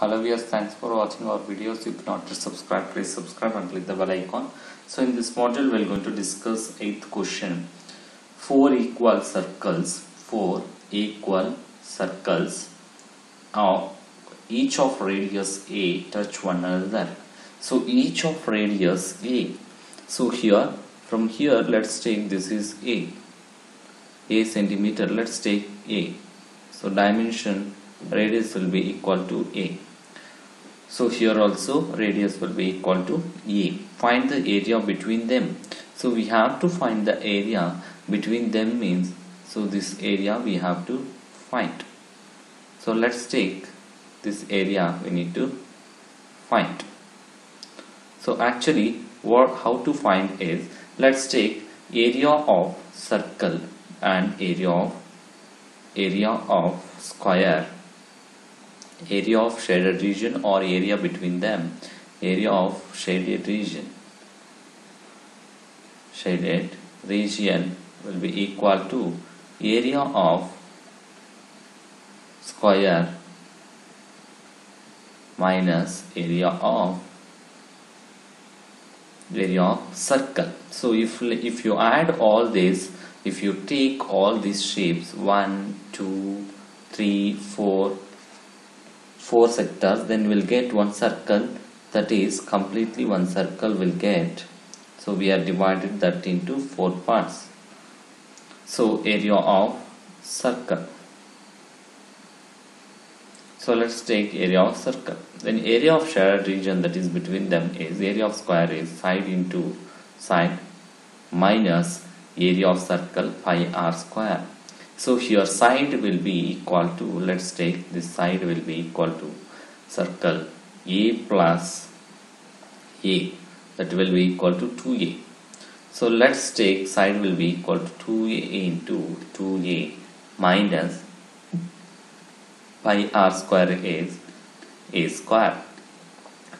Hello viewers, thanks for watching our videos. If not yet subscribed, please subscribe and click the bell icon. So in this module, we're going to discuss eighth question. Four equal circles, four equal circles, of each of radius a touch one another. So each of radius a. So here, from here, let's take this is a, a centimeter. Let's take a. So dimension radius will be equal to a so here also radius will be equal to a. Find the area between them. So we have to find the area between them means so this area we have to find. So let's take this area we need to find. So actually what how to find is let's take area of circle and area of area of square area of shaded region or area between them. Area of shaded region. Shaded region will be equal to area of square minus area of area of circle. So if if you add all this if you take all these shapes one two three four four sectors then we'll get one circle. That is completely one circle will get. So we have divided that into four parts. So area of circle. So let's take area of circle. Then area of shared region that is between them is area of square is side into side minus area of circle pi r square so here side will be equal to let's take this side will be equal to circle a plus a. That will be equal to 2a so let's take side will be equal to 2a into 2a minus pi r square is a square.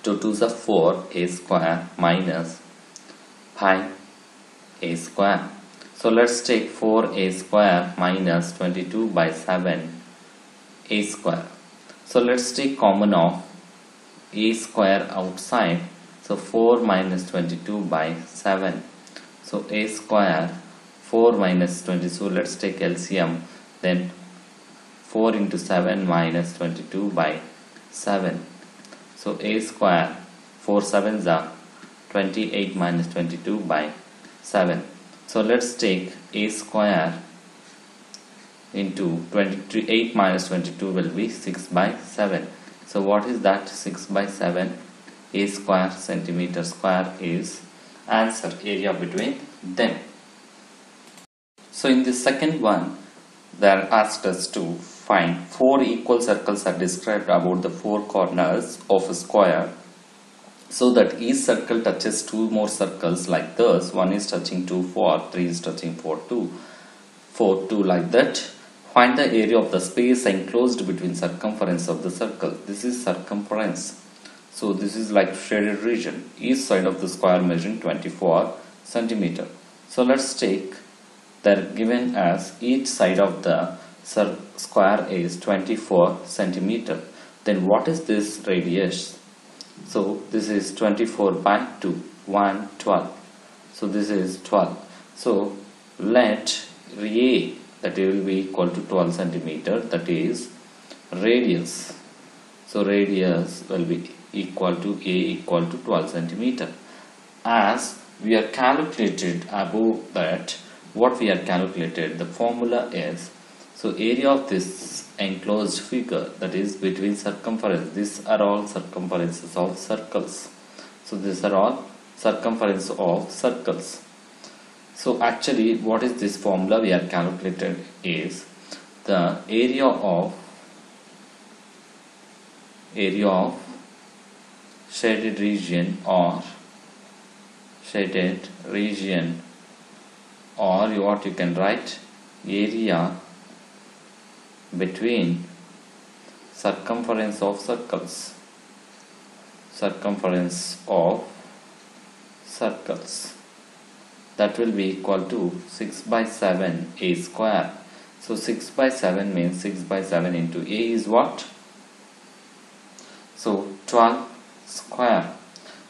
To 2 to the 4 a square minus pi a square so let's take 4a square minus 22 by 7 a square. So let's take common of a square outside. So 4 minus 22 by 7 so a square 4 minus 20 so let's take LCM then 4 into 7 minus 22 by 7 so a square 4 sevens are 28 minus 22 by 7 so let's take a square into 28 minus 22 will be 6 by 7 so what is that 6 by 7 a square centimeter square is answer area between them. So in the second one they are asked us to find four equal circles are described about the four corners of a square so that each circle touches two more circles like this. One is touching 2 4 3 is touching 4 2 4 2 like that. Find the area of the space enclosed between circumference of the circle. This is circumference. So this is like shaded region. Each side of the square measuring 24 centimeter. So let's take they're given as each side of the square is 24 centimeter. Then what is this radius so this is 24 by 2 1 12 so this is 12 so let a that will be equal to 12 centimeter that is radius. So radius will be equal to a equal to 12 centimeter. As we are calculated above that what we are calculated the formula is so area of this enclosed figure that is between circumference these are all circumferences of circles. So these are all circumference of circles. So actually what is this formula we are calculated is the area of area of shaded region or shaded region or what you can write area between circumference of circles circumference of circles that will be equal to 6 by 7 a square so 6 by 7 means 6 by 7 into a is what so 12 square.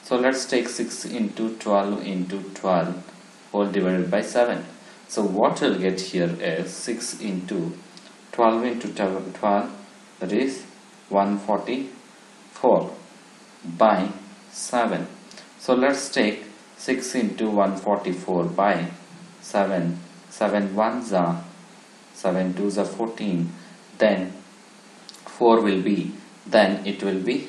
So let's take 6 into 12 into 12 whole divided by 7. So what we'll get here is 6 into 12 into 12 that is 144 by 7. So let's take 6 into 144 by 7. 7 ones are 7 twos are 14. Then 4 will be, then it will be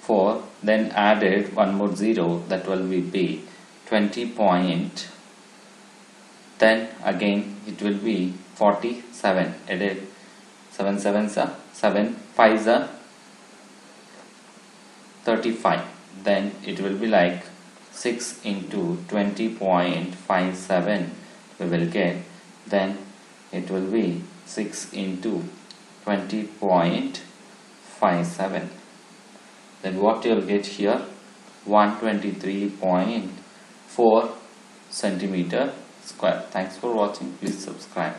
4 then added one more 0 that will be 20 point then again it will be 47 added 7 7s are 7 5s are 35 then it will be like 6 into 20.57 we will get then it will be 6 into 20.57 then what you'll get here? 123.4 centimeter square thanks for watching. Please subscribe